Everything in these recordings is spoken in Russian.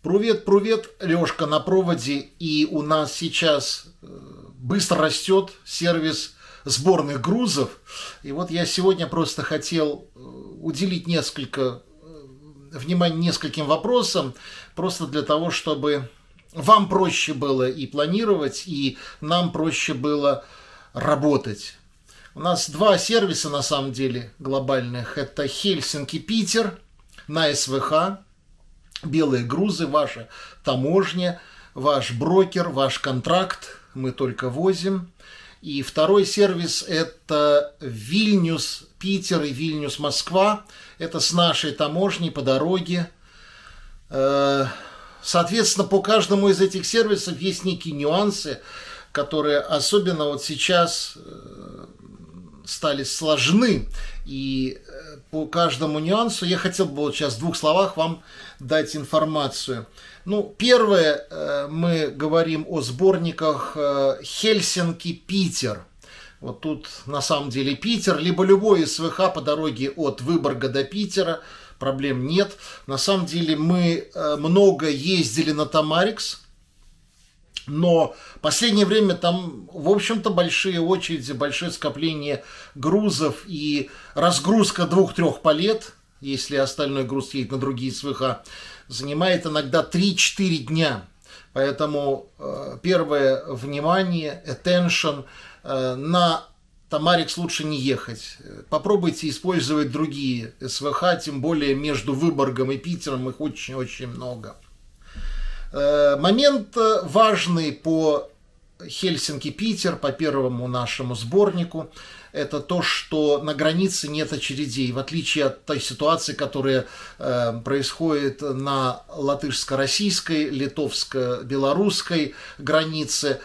Привет, привет, Лешка на проводе. И у нас сейчас э, быстро растет сервис сборных грузов. И вот я сегодня просто хотел э, уделить несколько э, внимания нескольким вопросам, просто для того, чтобы вам проще было и планировать, и нам проще было работать. У нас два сервиса на самом деле глобальных. Это Хельсинки Питер на СВХ белые грузы, ваша таможня, ваш брокер, ваш контракт, мы только возим. И второй сервис – это Вильнюс, Питер и Вильнюс, Москва. Это с нашей таможней по дороге. Э, соответственно, по каждому из этих сервисов есть некие нюансы, которые особенно вот сейчас э, стали сложны. И э, по каждому нюансу я хотел бы вот сейчас в двух словах вам дать информацию. Ну, первое, э, мы говорим о сборниках э, Хельсинки-Питер. Вот тут на самом деле Питер, либо любой СВХ по дороге от Выборга до Питера, проблем нет. На самом деле мы много ездили на Тамарикс, но в последнее время там, в общем-то, большие очереди, большое скопление грузов и разгрузка двух-трех палет, если остальной груз едет на другие СВХ, занимает иногда 3-4 дня. Поэтому э, первое внимание, attention, э, на Тамарикс лучше не ехать. Попробуйте использовать другие СВХ, тем более между Выборгом и Питером их очень-очень много. Э, момент э, важный по Хельсинки-Питер, по первому нашему сборнику, это то, что на границе нет очередей, в отличие от той ситуации, которая э, происходит на латышско-российской, литовско-белорусской границе,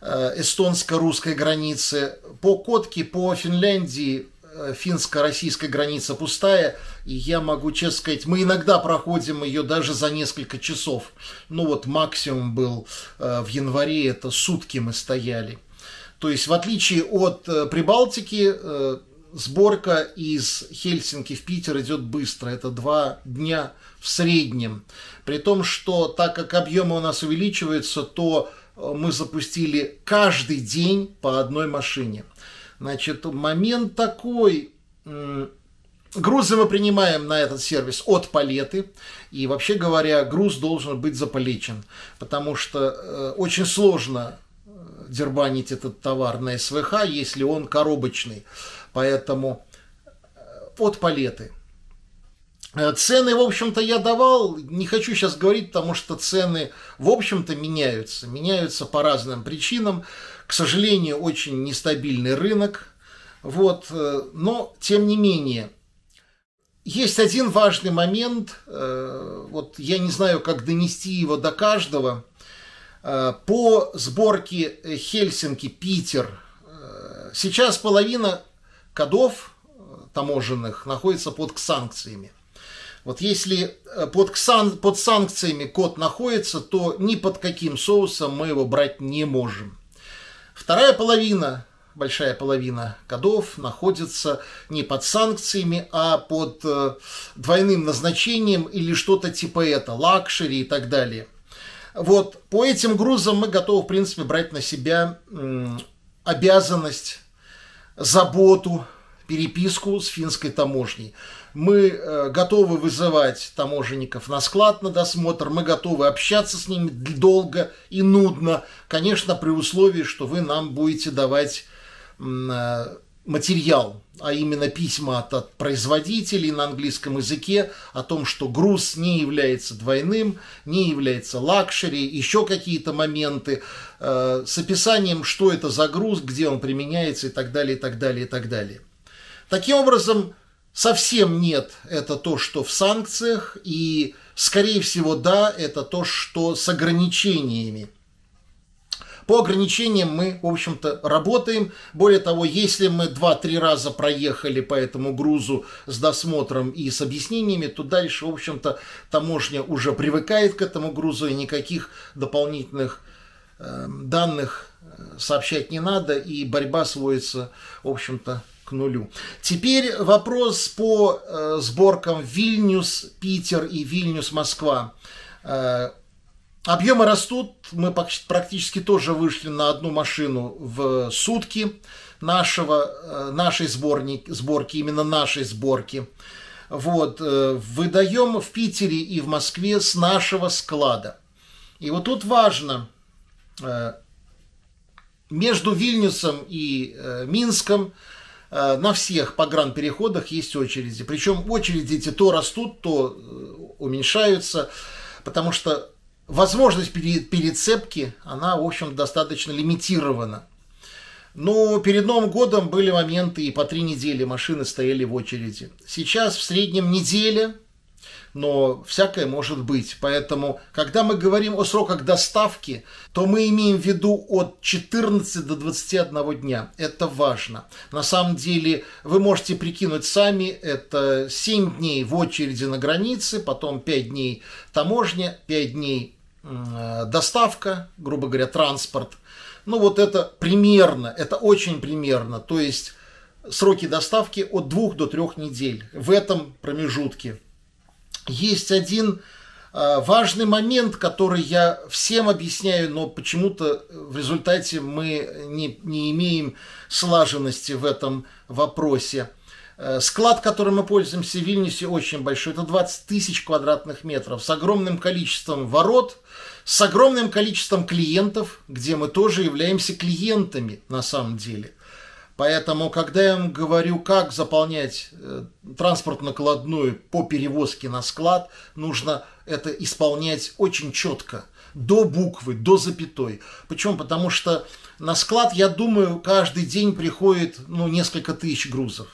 э, эстонско-русской границе. По Котке, по Финляндии финско-российская граница пустая, и я могу честно сказать, мы иногда проходим ее даже за несколько часов. Ну вот максимум был э, в январе, это сутки мы стояли. То есть в отличие от э, Прибалтики, сборка из Хельсинки в Питер идет быстро. Это два дня в среднем. При том, что так как объемы у нас увеличиваются, то мы запустили каждый день по одной машине. Значит, момент такой, грузы мы принимаем на этот сервис от палеты, и вообще говоря, груз должен быть заполечен, потому что э, очень сложно э, дербанить этот товар на СВХ, если он коробочный, поэтому э, от палеты. Цены, в общем-то, я давал, не хочу сейчас говорить, потому что цены, в общем-то, меняются. Меняются по разным причинам. К сожалению, очень нестабильный рынок. Вот, э, но, тем не менее, есть один важный момент, э, вот я не знаю, как донести его до каждого. Э, по сборке Хельсинки-Питер сейчас половина кодов таможенных находится под санкциями. Вот если под, сан, под санкциями код находится, то ни под каким соусом мы его брать не можем. Вторая половина, большая половина кодов находится не под санкциями, а под э, двойным назначением или что-то типа это, luxury и так далее. Вот по этим грузам мы готовы, в принципе, брать на себя обязанность, заботу, переписку с финской таможней. Мы э, готовы вызывать таможенников на склад на досмотр, мы готовы общаться с ними долго и нудно, конечно, при условии, что вы нам будете давать э, материал, а именно письма от, от производителей на английском языке о том, что груз не является двойным, не является luxury, еще какие-то моменты э, с описанием, что это за груз, где он применяется и так далее, и так далее, и так далее. Таким образом, совсем нет, это то, что в санкциях, и, скорее всего, да, это то, что с ограничениями. По ограничениям мы, в общем-то, работаем. Более того, если мы 2-3 раза проехали по этому грузу с досмотром и с объяснениями, то дальше, в общем-то, таможня уже привыкает к этому грузу, и никаких дополнительных э, данных сообщать не надо, и борьба сводится, в общем-то, к нулю. Теперь вопрос по э, сборкам Вильнюс, Питер и Вильнюс, Москва. Э, объемы растут, мы практически тоже вышли на одну машину в сутки нашего, э, нашей сборни, сборки, именно нашей сборки. Вот, выдаем в Питере и в Москве с нашего склада. И вот тут важно, между Вильнюсом и Минском Э, на всех погранпереходах есть очереди. Причем очереди эти то растут, то э, уменьшаются, потому что возможность перецепки, она, в общем, достаточно лимитирована. Но перед Новым годом были моменты, и по три недели машины стояли в очереди. Сейчас в среднем неделя – но всякое может быть. Поэтому, когда мы говорим о сроках доставки, то мы имеем в виду от 14 до 21 дня. Это важно. На самом деле, вы можете прикинуть сами, это 7 дней в очереди на границе, потом 5 дней таможня, 5 дней доставка, грубо говоря, транспорт. Ну вот это примерно, это очень примерно. То есть сроки доставки от 2 до 3 недель в этом промежутке есть один а, важный момент, который я всем объясняю, но почему-то в результате мы не, не имеем слаженности в этом вопросе. Э, склад, которым мы пользуемся в Вильнюсе, очень большой. Это 20 тысяч квадратных метров с огромным количеством ворот, с огромным количеством клиентов, где мы тоже являемся клиентами на самом деле. Поэтому, когда я им говорю, как заполнять э, транспорт-накладную по перевозке на склад, нужно это исполнять очень четко, до буквы, до запятой. Почему? Потому что на склад, я думаю, каждый день приходит ну, несколько тысяч грузов.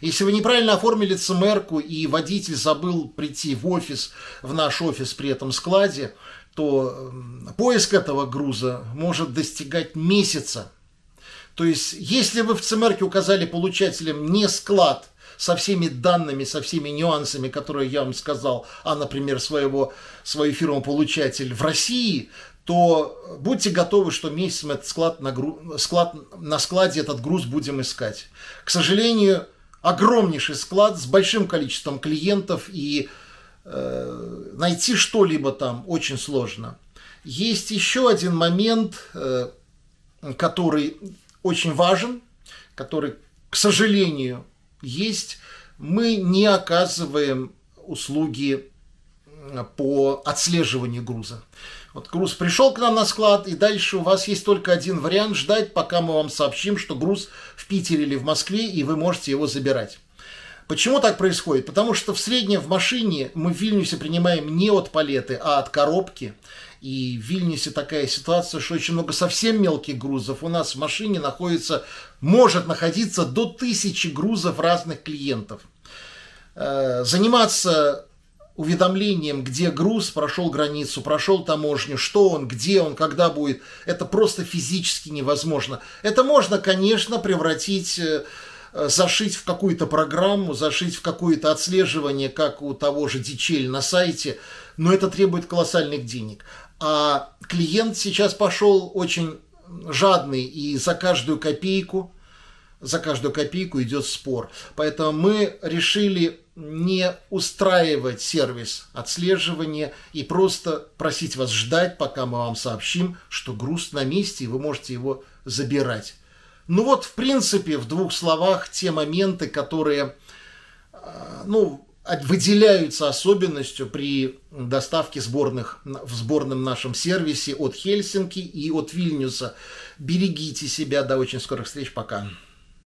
Если вы неправильно оформили ЦМРку и водитель забыл прийти в офис, в наш офис при этом складе, то поиск этого груза может достигать месяца то есть, если вы в ЦМРке указали получателям не склад со всеми данными, со всеми нюансами, которые я вам сказал, а, например, своего, свою фирму-получатель в России, то будьте готовы, что месяцем этот склад на, гру... склад, на складе этот груз будем искать. К сожалению, огромнейший склад с большим количеством клиентов, и э, найти что-либо там очень сложно. Есть еще один момент, э, который очень важен, который, к сожалению, есть. Мы не оказываем услуги по отслеживанию груза. Вот груз пришел к нам на склад, и дальше у вас есть только один вариант ждать, пока мы вам сообщим, что груз в Питере или в Москве, и вы можете его забирать. Почему так происходит? Потому что в среднем в машине мы в Вильнюсе принимаем не от палеты, а от коробки. И в Вильнюсе такая ситуация, что очень много совсем мелких грузов. У нас в машине находится, может находиться до тысячи грузов разных клиентов. Э, заниматься уведомлением, где груз прошел границу, прошел таможню, что он, где он, когда будет, это просто физически невозможно. Это можно, конечно, превратить э, зашить в какую-то программу, зашить в какое-то отслеживание, как у того же DHL на сайте, но это требует колоссальных денег. А клиент сейчас пошел очень жадный, и за каждую копейку, за каждую копейку идет спор. Поэтому мы решили не устраивать сервис отслеживания и просто просить вас ждать, пока мы вам сообщим, что груз на месте, и вы можете его забирать. Ну вот, в принципе, в двух словах те моменты, которые, а, ну, выделяются особенностью при доставке сборных в сборном нашем сервисе от Хельсинки и от Вильнюса. Берегите себя. До очень скорых встреч. Пока.